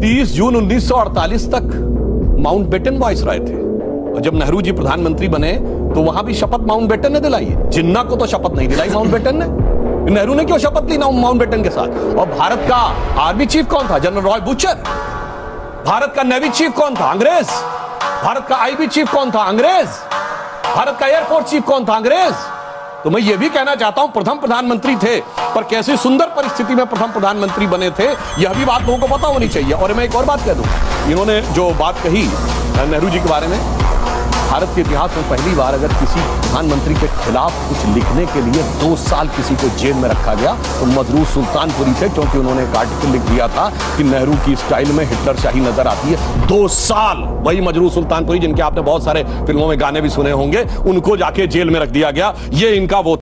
30 जून 1948 तक mount batten voice रहे थे। और जब नेहरू जी प्रधानमंत्री बने तो वहाँ भी शपथ माउंट बेटन ने दिलाई। जिन्ना को तो शपथ नहीं दिलाई माउंट बेटन ने। नेहरू ने क्यों शपथ ली माउंट बेटन के साथ? और भारत का आर्मी चीफ कौन था? General Roy butcher. भारत का नेवी चीफ कौन था? अंग्रेज़। भारत का आईबी चीफ कौन था? अंग्रेज़। भारत का एयरफोर्स चीफ कौन था? अंग्रेज़। तो मैं ये भी कहना चाहता हूँ, प्रथम प्रधानमंत्री थे, पर कैसे सुंदर परिस्थिति में प्रथम प्रधानमंत्री बने थे, यह भी बात लोगों को पता होनी चाहिए। और मैं एक और बात कह दू, इन्होंने जो बात कही, नेहरू जी के बारे में भारत के इतिहास में पहली बार अगर किसी प्रधानमंत्री के खिलाफ कुछ लिखने के लिए दो साल किसी को जेल में रखा गया तो मजरूर सुल्तानपुरी थे, क्योंकि उन्होंने एक आर्टिकल लिख दिया था कि नेहरू की स्टाइल में हिटलर शाही नज़र आती है। दो साल वही मजरूर सुल्तानपुरी, जिनके आपने बहुत सारे फ़िल्मों में गाने भी सुने होंगे, उनको जाके जेल में रख दिया गया। ये इनका वो